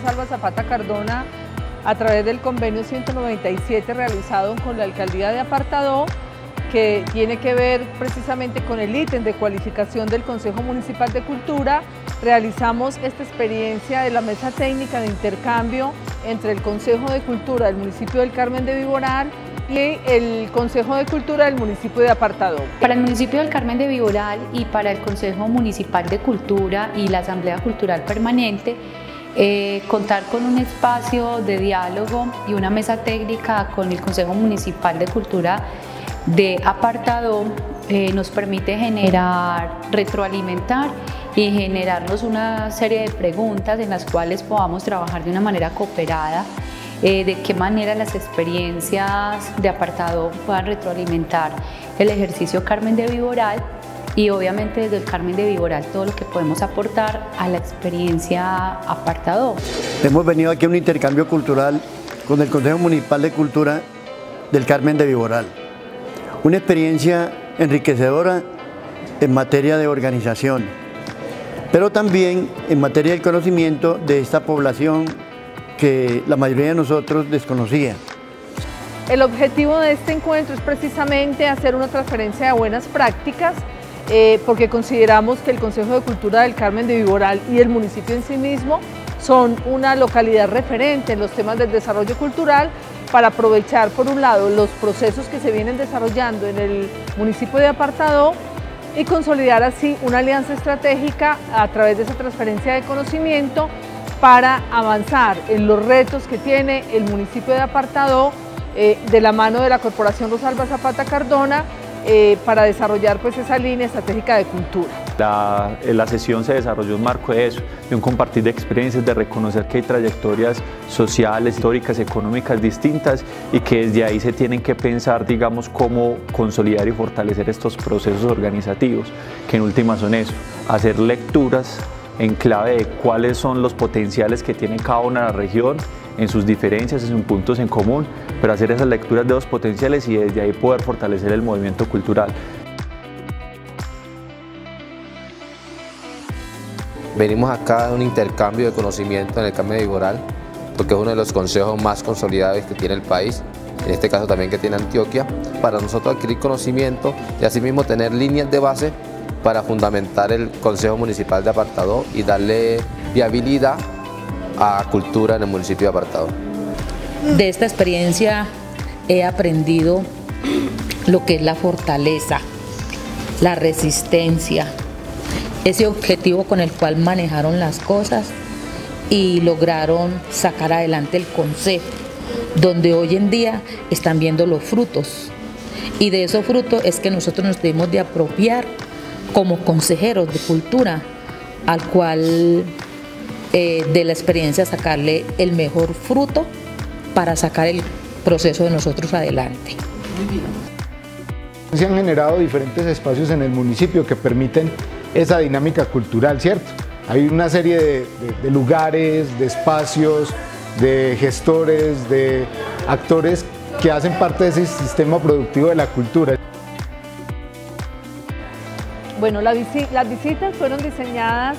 Rosalba Zapata Cardona a través del convenio 197 realizado con la Alcaldía de Apartadó, que tiene que ver precisamente con el ítem de cualificación del Consejo Municipal de Cultura. Realizamos esta experiencia de la mesa técnica de intercambio entre el Consejo de Cultura del municipio del Carmen de Viboral y el Consejo de Cultura del municipio de Apartado. Para el municipio del Carmen de Viboral y para el Consejo Municipal de Cultura y la Asamblea Cultural Permanente, eh, contar con un espacio de diálogo y una mesa técnica con el Consejo Municipal de Cultura de Apartado eh, nos permite generar, retroalimentar y generarnos una serie de preguntas en las cuales podamos trabajar de una manera cooperada eh, de qué manera las experiencias de apartado puedan retroalimentar el ejercicio Carmen de Viboral y obviamente desde el Carmen de Viboral todo lo que podemos aportar a la experiencia apartado. Hemos venido aquí a un intercambio cultural con el Consejo Municipal de Cultura del Carmen de Viboral. Una experiencia enriquecedora en materia de organización, pero también en materia del conocimiento de esta población que la mayoría de nosotros desconocía. El objetivo de este encuentro es precisamente hacer una transferencia de buenas prácticas eh, porque consideramos que el Consejo de Cultura del Carmen de Viboral y el municipio en sí mismo son una localidad referente en los temas del desarrollo cultural para aprovechar por un lado los procesos que se vienen desarrollando en el municipio de Apartado y consolidar así una alianza estratégica a través de esa transferencia de conocimiento para avanzar en los retos que tiene el municipio de Apartado eh, de la mano de la Corporación Rosalba Zapata Cardona eh, para desarrollar pues, esa línea estratégica de cultura. La, la, sesión se desarrolló un marco de eso, de un compartir de experiencias, de reconocer que hay trayectorias sociales, históricas, económicas distintas y que desde ahí se tienen que pensar, digamos, cómo consolidar y fortalecer estos procesos organizativos, que en última son eso, hacer lecturas en clave de cuáles son los potenciales que tiene cada una de la región en sus diferencias, en sus puntos en común, pero hacer esas lecturas de los potenciales y desde ahí poder fortalecer el movimiento cultural. Venimos acá a un intercambio de conocimiento en el cambio de Viboral, porque es uno de los consejos más consolidados que tiene el país, en este caso también que tiene Antioquia, para nosotros adquirir conocimiento y asimismo tener líneas de base para fundamentar el Consejo Municipal de Apartado y darle viabilidad a cultura en el municipio de Apartado. De esta experiencia he aprendido lo que es la fortaleza, la resistencia, ese objetivo con el cual manejaron las cosas y lograron sacar adelante el consejo, donde hoy en día están viendo los frutos. Y de esos frutos es que nosotros nos debemos de apropiar como consejeros de cultura, al cual eh, de la experiencia sacarle el mejor fruto para sacar el proceso de nosotros adelante. Se han generado diferentes espacios en el municipio que permiten esa dinámica cultural, ¿cierto? Hay una serie de, de lugares, de espacios, de gestores, de actores que hacen parte de ese sistema productivo de la cultura. Bueno, las visitas fueron diseñadas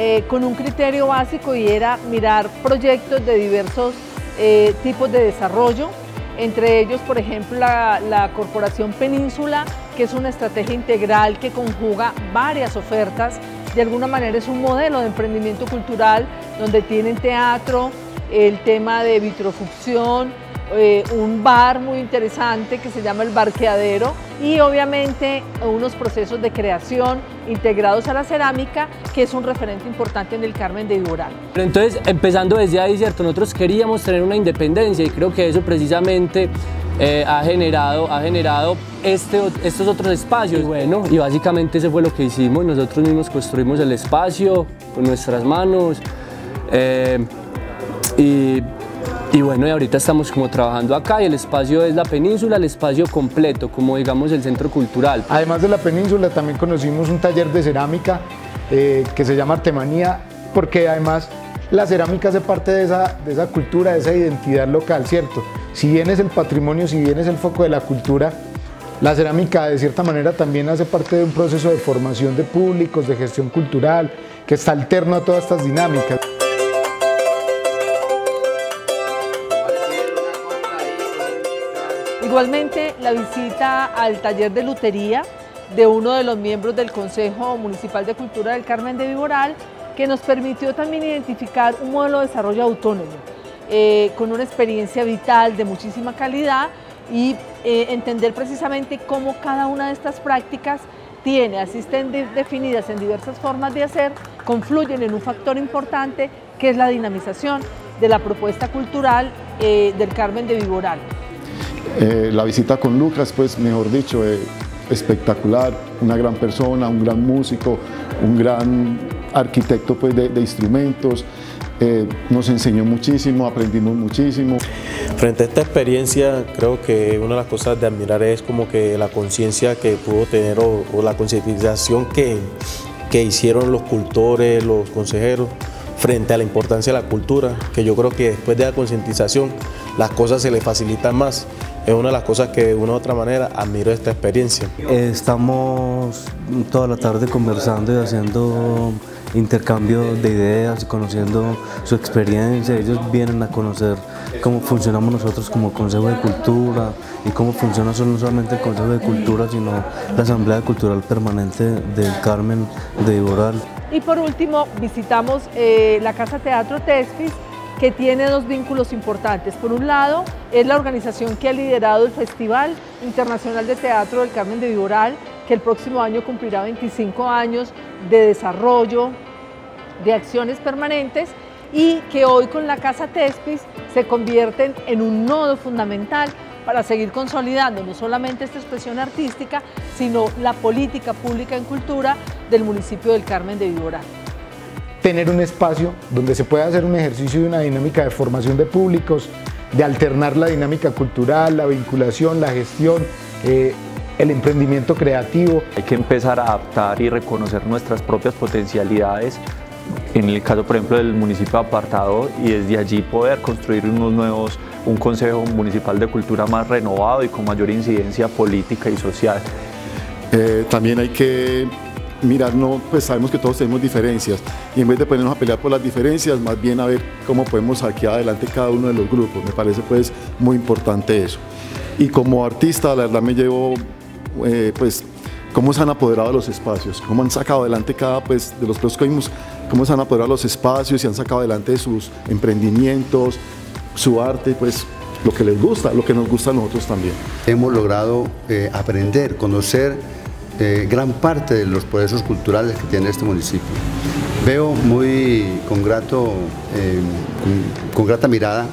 eh, con un criterio básico y era mirar proyectos de diversos eh, tipos de desarrollo, entre ellos, por ejemplo, la, Corporación Península, que es una estrategia integral que conjuga varias ofertas, de alguna manera es un modelo de emprendimiento cultural donde tienen teatro, el tema de vitrofucción, eh, un bar muy interesante que se llama el Barqueadero y obviamente unos procesos de creación integrados a la cerámica que es un referente importante en el Carmen de Viboral. Entonces, empezando desde ahí, ¿cierto? Nosotros queríamos tener una independencia y creo que eso precisamente eh, ha generado, ha generado este, estos otros espacios. Y bueno, y básicamente ese fue lo que hicimos. Nosotros mismos construimos el espacio con nuestras manos. Eh, y y bueno, y ahorita estamos como trabajando acá y el espacio es la península, el espacio completo, como digamos el centro cultural. Además de la península también conocimos un taller de cerámica eh, que se llama Artemanía, porque además la cerámica hace parte de esa, de esa cultura, de esa identidad local, ¿cierto? Si bien es el patrimonio, si bien es el foco de la cultura, la cerámica de cierta manera también hace parte de un proceso de formación de públicos, de gestión cultural, que está alterno a todas estas dinámicas. Igualmente, la visita al taller de lutería de uno de los miembros del Consejo Municipal de Cultura del Carmen de Viboral, que nos permitió también identificar un modelo de desarrollo autónomo, eh, con una experiencia vital de muchísima calidad y eh, entender precisamente cómo cada una de estas prácticas tiene, así estén definidas en diversas formas de hacer, confluyen en un factor importante que es la dinamización de la propuesta cultural eh, del Carmen de Viboral. Eh, la visita con Lucas, pues mejor dicho, eh, espectacular, una gran persona, un gran músico, un gran arquitecto pues, de, instrumentos, nos enseñó muchísimo, aprendimos muchísimo. Frente a esta experiencia, creo que una de las cosas de admirar es como que la conciencia que pudo tener o, o la concientización que, que hicieron los cultores, los consejeros, frente a la importancia de la cultura, que yo creo que después de la concientización las cosas se le facilitan más. Es una de las cosas que de una u otra manera admiro esta experiencia. Estamos toda la tarde conversando y haciendo intercambio de ideas, conociendo su experiencia. Ellos vienen a conocer cómo funcionamos nosotros como Consejo de Cultura y cómo funciona no solamente el Consejo de Cultura, sino la Asamblea Cultural Permanente del Carmen de Iboral. Y por último, visitamos eh, la Casa Teatro Tespis, que tiene dos vínculos importantes. Por un lado, es la organización que ha liderado el Festival Internacional de Teatro del Carmen de Viboral, que el próximo año cumplirá 25 años de desarrollo, de acciones permanentes y que hoy con la Casa Tespis se convierten en un nodo fundamental para seguir consolidando no solamente esta expresión artística, sino la política pública en cultura del municipio del Carmen de Viboral. Tener un espacio donde se pueda hacer un ejercicio y una dinámica de formación de públicos, de alternar la dinámica cultural, la vinculación, la gestión, eh, el emprendimiento creativo. Hay que empezar a adaptar y reconocer nuestras propias potencialidades en el caso, por ejemplo, del municipio apartado y desde allí poder construir unos nuevos, un Consejo Municipal de Cultura más renovado y con mayor incidencia política y social. Eh, también hay que mirar, no, pues sabemos que todos tenemos diferencias y en vez de ponernos a pelear por las diferencias, más bien a ver cómo podemos sacar adelante cada uno de los grupos. Me parece pues muy importante eso. Y como artista, la verdad me llevo eh, pues cómo se han apoderado de los espacios, cómo han sacado adelante cada, pues, de los vimos, cómo se han apoderado de los espacios y han sacado adelante sus emprendimientos, su arte, pues lo que les gusta, lo que nos gusta a nosotros también. Hemos logrado eh, aprender, conocer eh, gran parte de los procesos culturales que tiene este municipio. Veo muy con, grato, eh, con, grata mirada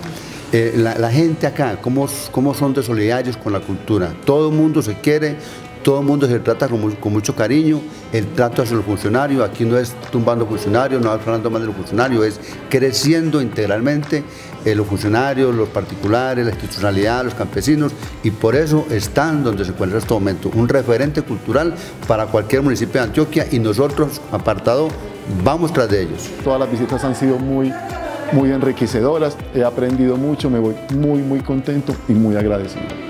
la, gente acá, cómo, cómo son de solidarios con la cultura. Todo el mundo se quiere, todo el mundo se trata con, mucho cariño, el trato hacia los funcionarios, aquí no es tumbando funcionarios, no hablando más de los funcionarios, es creciendo integralmente eh, los funcionarios, los particulares, la institucionalidad, los campesinos, y por eso están donde se encuentra en este momento, un referente cultural para cualquier municipio de Antioquia y nosotros, apartado, vamos tras de ellos. Todas las visitas han sido muy, muy enriquecedoras, he aprendido mucho, me voy muy, muy contento y muy agradecido.